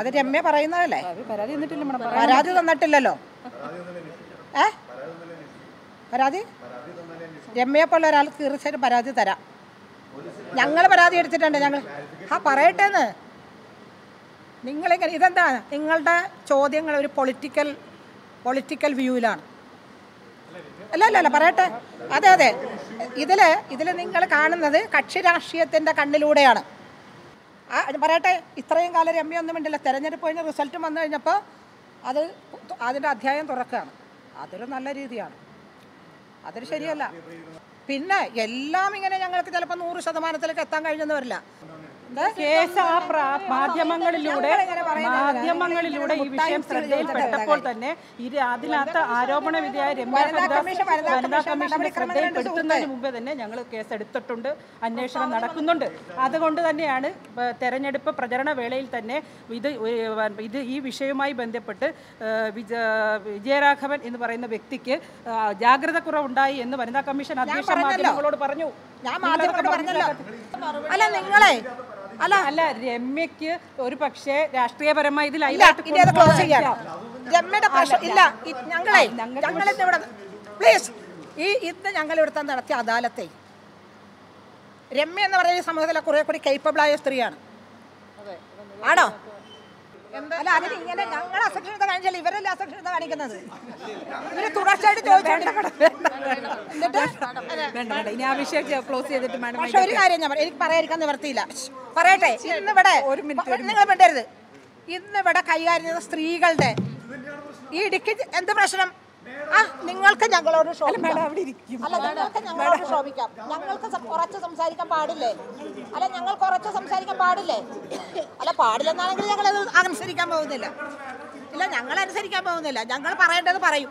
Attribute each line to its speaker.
Speaker 1: അത് രമ്യ പറയുന്നതല്ലേ?
Speaker 2: പരാതി
Speaker 1: തന്നിട്ടില്ലല്ലോ. ഏ? പരാതി? രമ്യയെ പോലെ ഒരാൾ തീർച്ചയായിട്ടും പരാതി തരാം. ഞങ്ങൾ പരാതി എടുത്തിട്ടുണ്ട് ഞങ്ങൾ ആ പറയട്ടേന്ന്. നിങ്ങളിങ്ങനെ ഇതെന്താ? നിങ്ങളുടെ ചോദ്യങ്ങൾ ഒരു പൊളിറ്റിക്കൽ പൊളിറ്റിക്കൽ വ്യൂവിലാണ്. അല്ല അല്ല അല്ല പറയട്ടെ. അതെ അതെ. ഇതിൽ ഇതിൽ നിങ്ങൾ കാണുന്നത് കക്ഷി രാഷ്ട്രീയത്തിന്റെ കണ്ണിലൂടെയാണ്. ആ പറയട്ടെ ഇത്രയും കാലം രമ്യൊന്നും ഉണ്ടല്ല തെരഞ്ഞെടുപ്പ് കഴിഞ്ഞ് റിസൾട്ട് വന്നു കഴിഞ്ഞപ്പോൾ അത് അതിന്റെ അധ്യായം തുറക്കുകയാണ്. അതൊരു നല്ല രീതിയാണ്. അതൊരു ശരിയല്ല. പിന്നെ എല്ലാം ഇങ്ങനെ ഞങ്ങൾക്ക് ചിലപ്പോൾ നൂറ് ശതമാനത്തിലേക്ക് എത്താൻ കഴിഞ്ഞെന്ന് വരില്ല?
Speaker 2: കേസ് ആ പ്രാ മാധ്യമങ്ങളിലൂടെ മാധ്യമങ്ങളിലൂടെ ഈ വിഷയം ശ്രദ്ധയിൽപ്പെട്ടപ്പോൾ തന്നെ ഇത് അതിനകത്ത് ആരോപണ വിധിയായ രമ്യ
Speaker 1: വനിതാ കമ്മീഷനെ
Speaker 2: കമ്മീഷന്റെ ശ്രദ്ധയിൽപ്പെടുത്തുന്നതിന് മുമ്പേ തന്നെ ഞങ്ങൾ കേസ് എടുത്തിട്ടുണ്ട് അന്വേഷണം നടക്കുന്നുണ്ട്. അതുകൊണ്ട് തന്നെയാണ് തെരഞ്ഞെടുപ്പ് പ്രചരണ വേളയിൽ തന്നെ ഇത് ഇത് ഈ വിഷയവുമായി ബന്ധപ്പെട്ട് വിജ വിജയരാഘവൻ എന്ന് പറയുന്ന വ്യക്തിക്ക് ജാഗ്രത കുറവുണ്ടായി എന്ന് വനിതാ കമ്മീഷൻ അധ്യക്ഷ. മാധ്യമങ്ങളോട് പറഞ്ഞു.
Speaker 1: ഞാൻ മാധ്യമങ്ങളോട് പറഞ്ഞല്ലോ. അല്ല നിങ്ങളെ അല്ല.
Speaker 2: അല്ല രമ്യക്ക് ഒരു പക്ഷേ രാഷ്ട്രീയപരമായി ഇതിൽ
Speaker 1: ക്ലോസ് ചെയ്യാം. രമ്യയുടെ പ്രശ്നം ഇല്ല. ഞങ്ങളെ ഞങ്ങൾ ഇവിടെ പ്ലീസ് ഈ ഇന്ന് ഞങ്ങൾ ഇവിടുത്തെ നടത്തിയ അദാലത്തെ രമ്യ എന്ന് പറയുന്ന സമൂഹത്തിലെ കുറെ കൂടി കേപ്പബിളായ സ്ത്രീയാണ്. ആണോ? അല്ല അതിന് ഇങ്ങനെ ഞങ്ങൾ അസക്ഷരത കാണിച്ചാൽ ഇവരല്ല അസക്ഷരത കാണിക്കുന്നത്? ഇവർ തുടർച്ചയായിട്ട്
Speaker 2: വേണ്ട ഇനി ആ ക്ലോസ് ചെയ്തിട്ട് മാഡം
Speaker 1: പക്ഷെ ഒരു കാര്യം ഞാൻ എനിക്ക് പറയാതിരിക്കാൻ നിവർത്തിയില്ല. പറയട്ടെ. ഇന്നിവിടെ നിങ്ങൾ മിണ്ടരുത്. ഇന്നിവിടെ കൈകാര്യം ചെയ്യുന്ന സ്ത്രീകളുടെ ഈ ഇടുക്കി എന്ത് പ്രശ്നം? ആ നിങ്ങൾക്ക് ഞങ്ങളോട് അല്ല ഞങ്ങൾക്ക് ഞങ്ങളോട് ക്ഷോഭിക്കാം. ഞങ്ങൾക്ക് കുറച്ച് സംസാരിക്കാൻ പാടില്ലേ? അല്ല ഞങ്ങൾ കുറച്ച് സംസാരിക്കാൻ പാടില്ലേ? അല്ല പാടില്ലെന്നാണെങ്കിൽ ഞങ്ങൾ അത് അനുസരിക്കാൻ പോകുന്നില്ല. ഇല്ല ഞങ്ങൾ അനുസരിക്കാൻ പോകുന്നില്ല. ഞങ്ങൾ പറയേണ്ടത് പറയും.